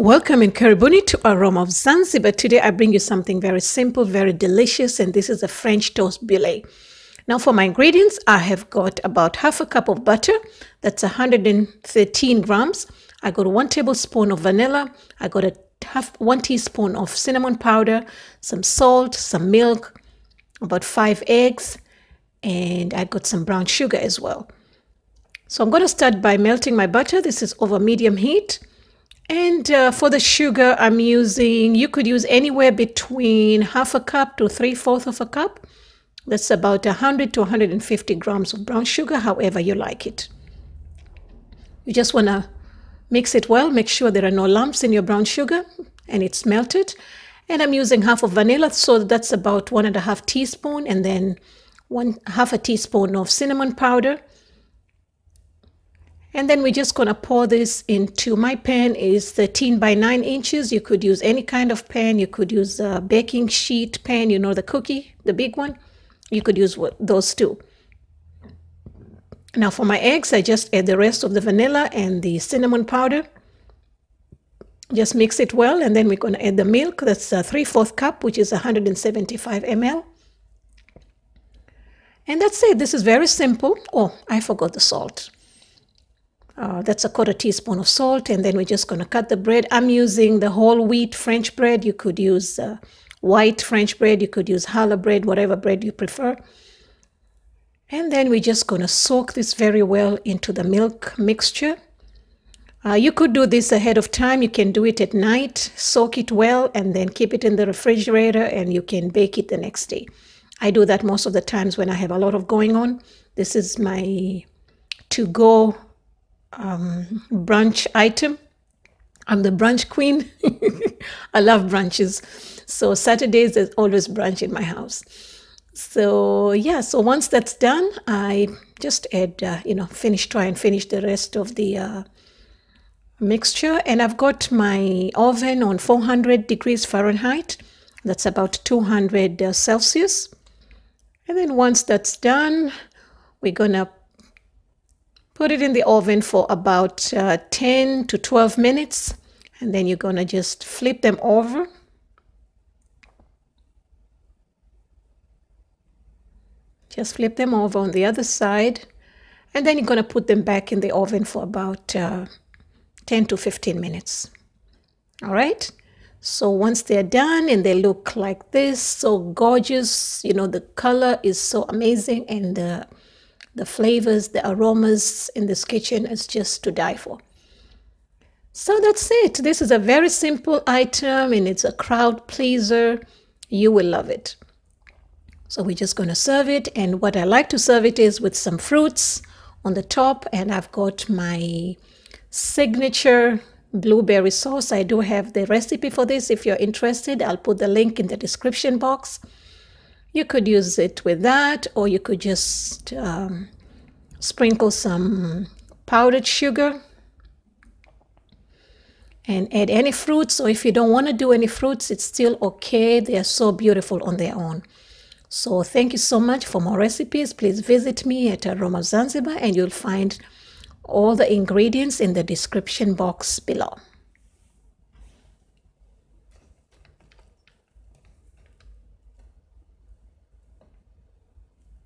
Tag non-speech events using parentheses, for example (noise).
Welcome in Karibuni to Aroma of Zanzibar. Today I bring you something very simple, very delicious, and this is a French toast brulee. Now for my ingredients, I have got about half a cup of butter, that's 113 grams. I got one tablespoon of vanilla. I got a half one teaspoon of cinnamon powder, some salt, some milk, about five eggs, and I got some brown sugar as well. So I'm going to start by melting my butter. This is over medium heat. And uh, for the sugar, I'm using, you could use anywhere between half a cup to three fourths of a cup. That's about 100 to 150 grams of brown sugar, however you like it. You just want to mix it well, make sure there are no lumps in your brown sugar and it's melted. And I'm using half of vanilla, so that's about one and a half teaspoon, and then one half a teaspoon of cinnamon powder and then we're just going to pour this into my pan is 13 by 9 inches. You could use any kind of pan. You could use a baking sheet pan, you know, the cookie, the big one. You could use those two. Now for my eggs, I just add the rest of the vanilla and the cinnamon powder. Just mix it well, and then we're going to add the milk. That's a 3 4 cup, which is 175 ml. And that's it. This is very simple. Oh, I forgot the salt. Uh, that's a quarter teaspoon of salt, and then we're just going to cut the bread. I'm using the whole wheat French bread. You could use uh, white French bread, you could use challah bread, whatever bread you prefer. And then we're just going to soak this very well into the milk mixture. Uh, you could do this ahead of time. You can do it at night, soak it well, and then keep it in the refrigerator, and you can bake it the next day. I do that most of the times when I have a lot of going on. This is my to go um, brunch item. I'm the brunch queen. (laughs) I love brunches. So Saturdays there's always brunch in my house. So yeah, so once that's done, I just add, uh, you know, finish, try and finish the rest of the uh, mixture. And I've got my oven on 400 degrees Fahrenheit. That's about 200 uh, Celsius. And then once that's done, we're gonna Put it in the oven for about uh, 10 to 12 minutes and then you're going to just flip them over. Just flip them over on the other side and then you're going to put them back in the oven for about uh, 10 to 15 minutes. All right. So once they're done and they look like this, so gorgeous, you know, the color is so amazing and the the flavors, the aromas in this kitchen is just to die for. So that's it. This is a very simple item and it's a crowd pleaser. You will love it. So we're just going to serve it. And what I like to serve it is with some fruits on the top. And I've got my signature blueberry sauce. I do have the recipe for this. If you're interested, I'll put the link in the description box. You could use it with that, or you could just um, sprinkle some powdered sugar and add any fruits. Or if you don't want to do any fruits, it's still okay. They are so beautiful on their own. So thank you so much for more recipes. Please visit me at Aroma Zanzibar and you'll find all the ingredients in the description box below.